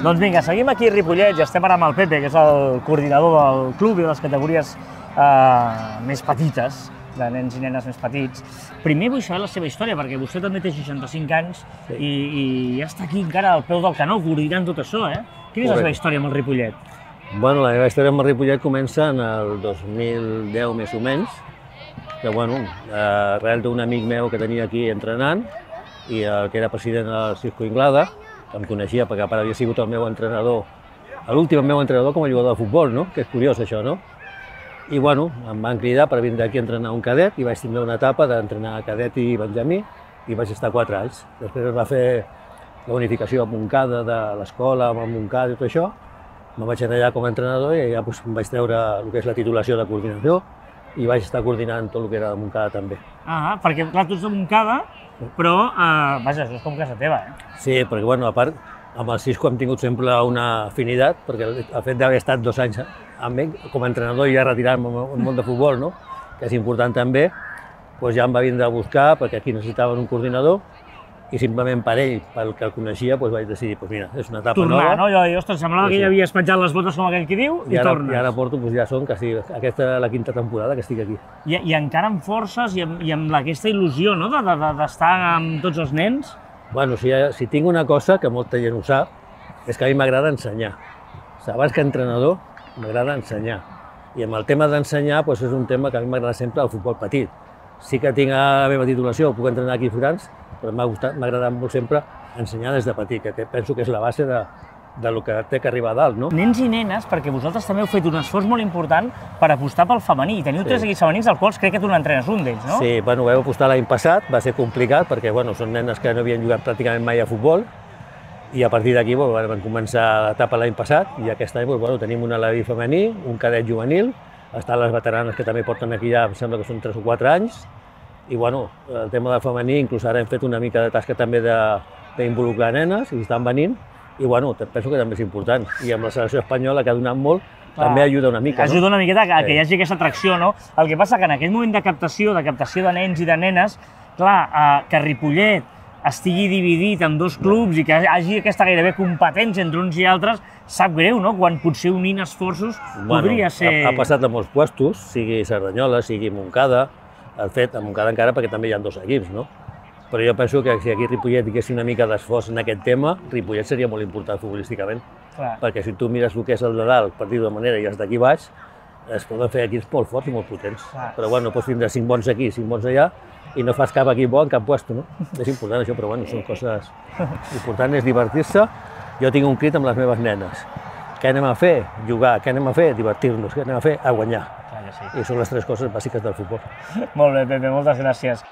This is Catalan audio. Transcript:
Doncs vinga, seguim aquí a Ripollet i estem ara amb el Pepe, que és el coordinador del club i de les categories eh, més petites, de nens i nenes més petits. Primer vull saber la seva història, perquè vostè també té 65 anys sí. i, i ja està aquí encara al peu del canó coordinant tot això, eh? Quina és la seva història amb el Ripollet? Bueno, la meva història amb el Ripollet comença en el 2010 més o menys, que bueno, arrel d'un amic meu que tenia aquí entrenant i el que era president del Cisco Inglada, em coneixia perquè a part havia sigut el meu entrenador, l'últim meu entrenador com a jugador de futbol, no? que és curiós això, no? I bueno, em van cridar per vindre aquí a entrenar un cadet i vaig tindre una etapa d'entrenar cadet i benjamí i vaig estar quatre anys. Després es va fer la unificació a Montcada de l'escola, amb el Montcada i tot això. Me vaig anar allà com a entrenador i ja doncs, em vaig treure el que és la titulació de coordinació i vaig estar coordinant tot el que era de Montcada també. Ah, perquè clar, tu ets de Montcada, però, eh, vaja, això és com casa teva, eh? Sí, perquè bueno, a part, amb el Cisco hem tingut sempre una afinitat, perquè el fet d'haver estat dos anys amb ell, com a entrenador i ja retirat en el món de futbol, no? que és important també, doncs ja em va vindre a buscar perquè aquí necessitaven un coordinador i simplement per ell, pel que el coneixia, doncs vaig decidir, doncs mira, és una etapa Tornar, nova. no? Jo, ostres, semblava Sí, que ja havies penjat les botes com aquell que diu i, I ara, tornes. I ara porto, doncs ja són, que sí, aquesta la quinta temporada que estic aquí. I, I encara amb forces i amb, i amb aquesta il·lusió no? de- de- de- d'estar amb tots els nens. Bueno, si, si tinc una cosa que molta gent ho sap, és que a mi m'agrada ensenyar. O sigui, abans que entrenador, m'agrada ensenyar. I amb el tema d'ensenyar, doncs és un tema que a mi m'agrada sempre el futbol petit. Sí que tinc la meva titulació, puc entrenar aquí a Forans, però m'ha agradat molt sempre ensenyar des de petit, que, penso que és la base de, de lo que té que arribar a dalt, no? Nens i nenes, perquè vosaltres també heu fet un esforç molt important per apostar pel femení. I teniu Sí. tres equips femenins, dels quals crec que tu n'entrenes un d'ells, no? Sí, bueno, vam apostar l'any passat, va ser complicat perquè bueno, són nenes que no havien jugat pràcticament mai a futbol i a partir d'aquí bueno, vam començar l'etapa l'any passat i aquest any doncs, bueno, tenim un aleví femení, un cadet juvenil, estan les veteranes que també porten aquí ja, em sembla que són 3 o 4 anys, i bueno, el tema del femení, inclús ara hem fet una mica de tasca també de- d'involucrar nenes i estan venint, i bueno, penso que també és important. I amb la selecció espanyola, que ha donat molt, Clar. també ajuda una mica. Ajuda no? una miqueta a que Sí. hi hagi aquesta atracció, no? El que passa que en aquest moment de captació, de captació de nens i de nenes, clar, eh, que Ripollet estigui dividit en dos clubs i que hagi aquesta gairebé competència entre uns i altres, sap greu, no? Quan potser unint esforços podria ser... Ha, ha passat a molts puestos, sigui Cerdanyola, sigui Montcada, el fet, a Montcada encara perquè també hi ha dos equips, no? Però jo penso que si aquí Ripollet tinguessin una mica d'esforç en aquest tema, Ripollet seria molt important futbolísticament, Clar. perquè si tu mires el que és el de dalt, per dir-ho de manera, i els d'aquí baix, es poden fer equips molt forts i molt potents. Clar. Però bueno, pots tindre cinc bons aquí, cinc bons allà, i no fas cap equip bo en cap puesto, no? És important això, però bueno, són coses... L'important és divertir-se. Jo tinc un crit amb les meves nenes. Què anem a fer? Jugar. Què anem a fer? Divertir-nos. Què anem a fer? A guanyar. Que sí. I són les tres coses bàsiques del futbol. Molt bé, Pepe, moltes gràcies.